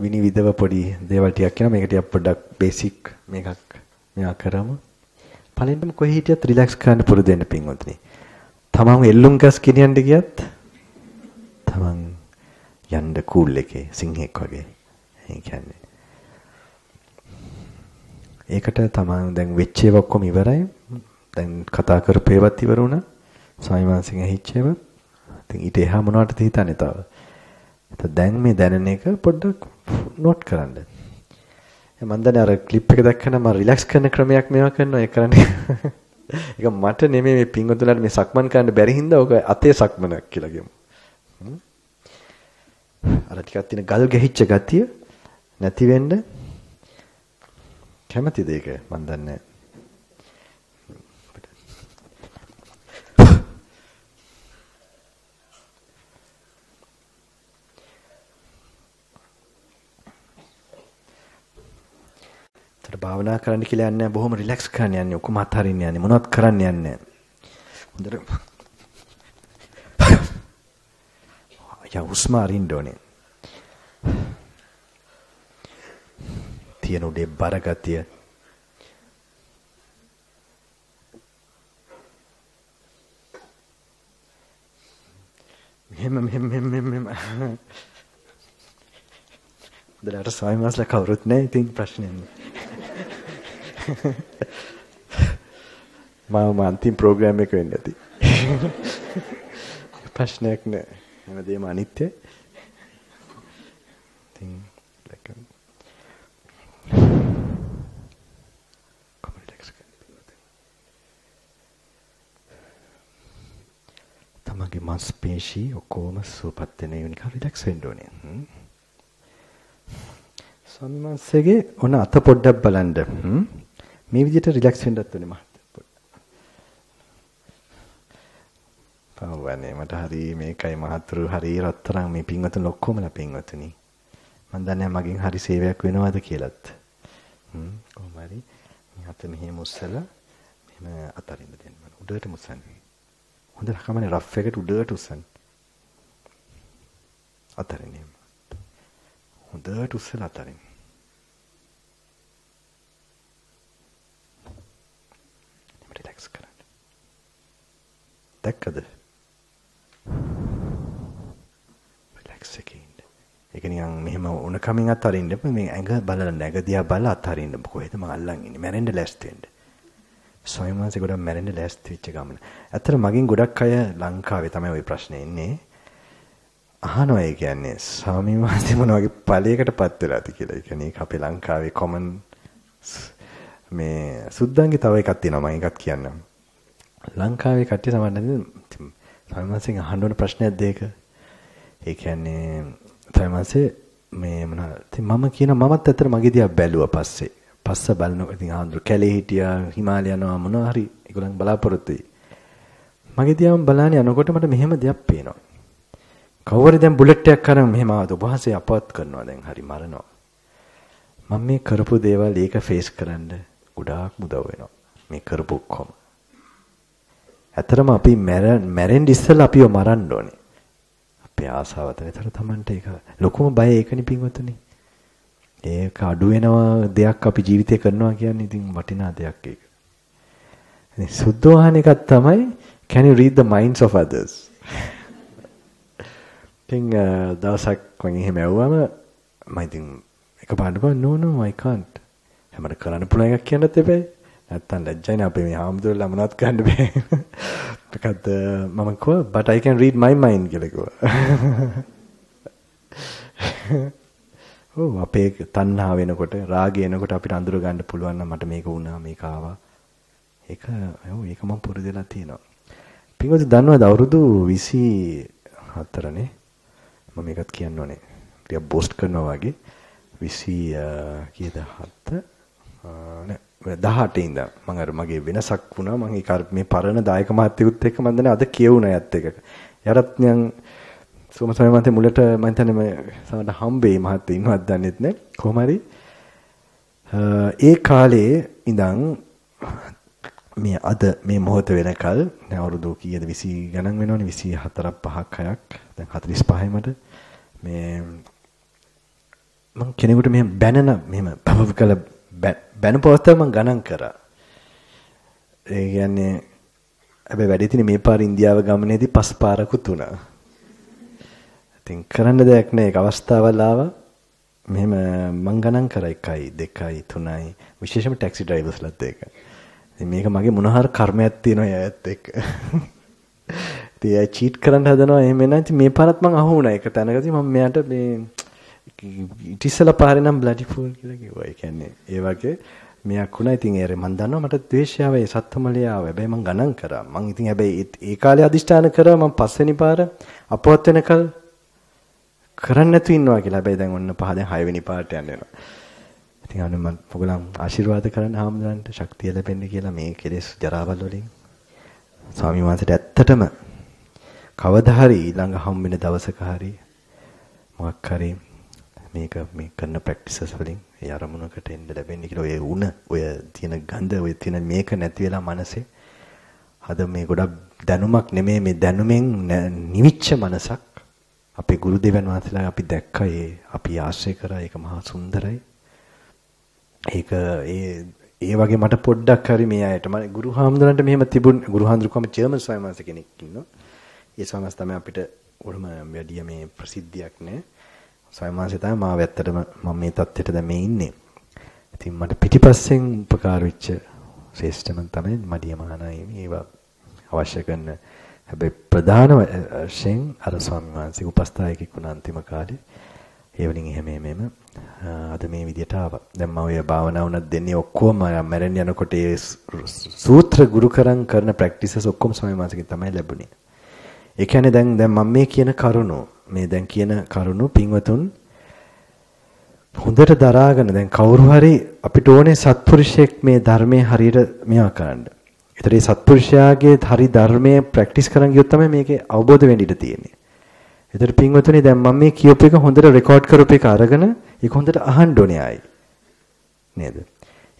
විනිවිදව පොඩි දේවල් ටිකක් කියනවා මේක ටිකක් පොඩ්ඩක් බේසික් මේකක් මෙයා කරමු. පළවෙනිම කොහේ හිටියත් රිලැක්ස් කරන්න පුරුදු වෙන්න පින්වතුනි. තමන් එල්ලුම් ගස් ගෙනියන්න ගියත් තමන් යන්න කූල් එකේ සිංහෙක් වගේ. ඒ කියන්නේ. ඒකට තමන් දැන් වෙච්ච ඒවා ඔක්කොම ඉවරයි. දැන් කතා කරපු ඒවත් ඉවර වුණා. ස්වාමීන් වහන්සේගෙන් ඇහිච්ච ඒවා. ඉතින් ඊට එහා මොනවටද හිතන්නේ තව? දැන් මේ දැනෙන එක පොඩ්ඩක් නෝට් කරන්න. මම දන්නේ අර ක්ලිප් එක දැක්කම මම රිලැක්ස් කරන ක්‍රමයක් මේවා කරනවා ඒ කරන්නේ. ඒක මට නෙමෙයි මේ පින්වතුන්ලාට මේ සක්මන් කරන්න බැරි හින්දා ඔක අතේ සක්මනක් කියලා කියමු. අර ටිකක් තියෙන ගල් ගැහිච්ච ගතිය නැති වෙන්න කැමතිද ඒක මන් දන්නේ ඒතර භාවනා කරන්න කියලා යන්නේ බොහොම රිලැක්ස් කරන්න යන්නේ. ඔක්කොම අත්හරින්න යන්නේ. මොනවත් කරන්න යන්නේ හොඳට යා හුස්ම අරින්න ඕනේ. තියෙන උඩේ බර ගතිය. මෙහෙම මෙහෙම මෙහෙම මෙහෙම දලට ස්වාමීන් වහන්සේලා කවුරුත් නැහැ. ඉතින් ප්‍රශ්නයක් නෑ මම අන්තිම ප්‍රෝග්‍රෑම් එක වෙන්න ඇති. ප්‍රශ්නයක් නෑ. හැමදේම අනිත්‍යයි. ඉතින් තමගේ මස් පේශී ඔක්කොම සුවපත් වෙන එක නිකන් රිලැක්ස් වෙන්න ඕනේ. ස්වාමීන් වහන්සේගේ ඔන අත පොඩ්ඩක් බලන්න. මේ විදිහට රිලැක්ස් වෙන්නත් ඕනේ මහත්තයා. පවවනේ මට හරි මේකයි මහතුරු හරි රත්තරන් මේ පින්වතුන් ඔක්කොමලා පින්වතුනි. මම දන්නේ මගෙන් හරි සේවයක් වෙනවද කියලාත්. හ්ම් කොහොම හරි මේ අත මෙහෙම උස්සලා මෙහෙම අතරින්ද දෙන්න. උඩට මුස්සන්නේ. හොඳට කමනේ රෆ් එකට උඩට උස්සන්න. අතරින් එහෙම. හොඳට උස්සලා අතරින්. රිලැක්ස් කරන්න. දැක්කද? රිලැක්ස් එකේ ඉන්න. ඒක නිකන් මෙහෙම උණ කමින් අතරින්න මේ ඇඟ බලලා නැග දිහා බලලා අතරින්න කොහෙද මම අල්ලන් ඉන්නේ මැරෙන්න ලෑස්ති වෙන්න. ස්වයං වාසේ ගොඩක් මැරෙන්න ලෑස්ති වෙච්ච ගමන. ඇත්තට මගෙන් ගොඩක් අය ලංකාවේ තමයි ওই ප්‍රශ්නේ ඉන්නේ. අහනවා ඒ කියන්නේ ස්වාමීන් වහන්සේ මොන වගේ ඵලයකටපත් වෙලාද කියලා. ඒ කියන්නේ ඒක අපේ ලංකාවේ common මේ සුද්දන්ගේ තව එකක් තියෙනවා මම ඒකත් කියන්නම්. ලංකාවේ කට්ටිය සමහරවිට ස්වාමීන් වහන්සේගෙන් අහන්න ඕන ප්‍රශ්නයක් දෙක. ඒ කියන්නේ ස්වාමීන් වහන්සේ මේ මොනවාද මම කියන මමත් ඇත්තට මගේ දිහා බැලුවා පස්සේ. පස්ස බලනකොට ඉතින් ආන්දර කැලේ හිටියා හිමාලය යනවා මොනවා හරි ඒගොල්ලන් බලාපොරොත්තු වෙයි. මගේ දිහාම බලන්නේ යනකොට මට මෙහෙම දෙයක් පේනවා. කවුරු දැන් බුලට් එකක් අරන් මෙහෙම ආවද ඔබ වහන්සේ අපවත් කරනවා දැන් හරි මරනවා. මම මේ කරපු දේවල් ඒක ෆේස් කරන්න ගොඩාක් උදව් වෙනවා. මේ කරපු ඔක්කොම. ඇතරම අපි මැරෙන්න ඉස්සෙල්ලා අපිව මරන්න ඕනේ. අපේ ආසාව තනතර Tamanට ඒක ලොකුම බය ඒකනේ පින්වතුනි. ඒක අඩු වෙනවා දෙයක් අපි ජීවිතේ කරනවා කියන්නේ ඉතින් වටිනා දෙයක් ඒක. ඉතින් සුද්ධෝහන එකක් තමයි can you read the minds of others? ඉතින් දවසක් මම එහෙම ඇහුවම මම ඉතින් එකපාරට බා no no I can't. හැමදාම කරන්න පුළුවන් එකක් කියන්නත් එපා. නැත්තම් ලැජ්ජයිනේ අපේ මේ හාමුදුරුවෝ මොනවත් කරන්න බෑ. මොකද මම කිව්වා but I can read my mind කියලා කිව්වා. ඔව් අපේ තණ්හා වෙනකොට රාගය එනකොට අපිට අඳුර ගන්න පුළුවන් නම් මට මේක වුණා මේක ආවා. ඒක ඔව් ඒක මම පුරුදුලා තියෙනවා. පින්වතුනි දන්නවද අවුරුදු 24නේ මම මේකත් කියන්න ඕනේ. ටිකක් බෝස්ට් කරනවා වගේ 20 කීයද 7 නෑ. 18 ඉඳන් මම අර මගේ වෙනසක් වුණා. මම ඒක මේ පරණ දායක මහත්තයෙකුත් එක්ක මම දන්නේ අද කියවුණා යත් එක. යරත් නිකන් සෝමසමය මන්තේ මුලට මම හිතන්නේ මේ සමහර හම්බෙයි මහත්තයා ඉන්නවත් දන්නෙත් නෑ. කොහොම හරි. ඒ කාලේ ඉඳන් මේ අද මේ මොහොත වෙනකල් දැන් අවුරුදු කීයද? 20 ගණන් වෙනවනේ. 24ක් 5ක් 6ක් දැන් 45යි මට. මේ මම කෙනෙකුට මෙහෙම බැනන මෙහෙම පව කළ බැන පොස්තර මම ගණන් කරා. ඒ කියන්නේ හැබැයි වැඩි තියෙන මේ පාර ඉන්දියාව ගමනේදී පස් පාරකුත් වුණා. ඉතින් කරන්න දෙයක් නෑ ඒක අවස්ථාවල් ආවා. මෙහෙම මං ගණන් කරා 1යි 2යි 3යි විශේෂයෙන්ම ටැක්සි ඩ්‍රයිවර්ස්ලත් ඒක. ඉතින් මේක මගේ මොන හරි කර්මයක් තියෙනවා එයාත් එක්ක. ඉතින් එයා චීට් කරන්න හදනවා එහෙම නෑ. ඉතින් මේ පාරත් මං අහු වුණා. ඒක තැනකදී මම මෙයාට මේ ඉතිස්සලා පාරේ නම් බ්ලඩි ෆූල් කියලා කිව්වා. ඒ කියන්නේ ඒ වගේ මෙයක් වුණා. ඉතින් ඒ මම දන්නවා මට ද්වේෂය ආවේ සත්තමලිය ආවේ. හැබැයි මම ගණන් කරා. මම ඉතින් හැබැයි ඒ කාලේ අදිෂ්ඨාන කරා මම පස්වෙනි පාර අපවත් වෙනකල් කරන්න නැතු ඉන්නවා කියලා. හැබැයි දැන් ඔන්න පහ දැන් හයවෙනි පාරට යන්න වෙනවා. ඉතින් අන්න මම ඔයගොල්ලන් ආශිර්වාද කරන්න හාමුදුරන්ට ශක්තිය ලැබෙන්න කියලා මේ කෙලෙස් ජරාවල් වලින් ස්වාමි වහන්සේට ඇත්තටම කවදා හරි ඊළඟ හම්බෙන දවසක හරි මොකක් හරි මේක මේ කරන ප්‍රැක්ටිසස් වලින් ඒ අරමුණකට එන්න ලැබෙන්නේ කියලා. ඔය උණ ඔය තියෙන ගඳ ඔය තියෙන මේක නැති වෙලා මනසේ අද මේ ගොඩක් දැනුමක් නෙමෙයි මේ දැනුමෙන් නිවිච්ච මනසක් අපේ ගුරු දෙවියන් වහන්සේලා අපි දැක්කා ඒ අපි ආශ්‍රය කරා ඒක මහා සුන්දරයි. ඒක ඒ ඒ වගේ මට පොඩ්ඩක් හරි මේ අයට මම ගුරු හාමුදුරන්ට මෙහෙම තිබුණ ගුරු හාමුදුරුවම ජර්මන් ස්වාමීන් වහන්සේ කෙනෙක් ඉන්නවා. ඒ ස්වාමීන් තමයි අපිට උරුම වැඩි මේ ප්‍රසිද්ධියක් නෑ. සයමාංශය තමයි මාව ඇත්තටම මම මේ தත්ත්වයට දැන් මේ ඉන්නේ. ඉතින් මට පිටිපස්සෙන් උපකාර වෙච්ච ශ්‍රේෂ්ඨම තමයි මඩිය මහානායි මේවා අවශ්‍ය කරන හැබැයි ප්‍රධාන වශයෙන් අර ස්වාමීන් වහන්සේ උපස්ථායකෙක් වුණ අන්තිම කාලේ ඒ වලින් එහෙම එහෙම අද මේ විදියට ආවා. දැන් මම ඔය භාවනා වුණත් දෙන්නේ ඔක්කොම මැරෙන්න යනකොට ඒ සූත්‍ර ගුරුකරන් කරන ප්‍රැක්ටිසස් ඔක්කොම ස්වාමීන් වහන්සේගෙන් තමයි ලැබුණේ. ඒ කියන්නේ දැන් දැන් මම මේ කියන කරුණෝ මේ දැන් කියන කරුණු පින්වතුන් හොඳට දරාගෙන දැන් කවුරු හරි අපිට ඕනේ සත්පුරුෂයෙක් මේ ධර්මයේ හරියට මේවා කරන්න. ඒතර මේ සත්පුරුෂයාගේ හරි ධර්මයේ ප්‍රැක්ටිස් කරන් ගියොත් තමයි මේකේ අවබෝධ වෙන්න ඉඩ තියෙන්නේ. ඒතර පින්වතුනි දැන් මම මේ කියපු එක හොඳට රෙකෝඩ් කරපු එක අරගෙන ඒක හොඳට අහන්න ඕනේ ආයි. නේද?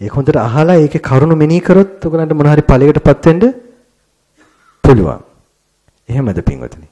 ඒක හොඳට අහලා ඒකේ කරුණු මෙනෙහි කරොත් ඔයගලන්ට මොන හරි ඵලයකටපත් වෙන්න පුළුවන්. එහෙමද පින්වතුනි?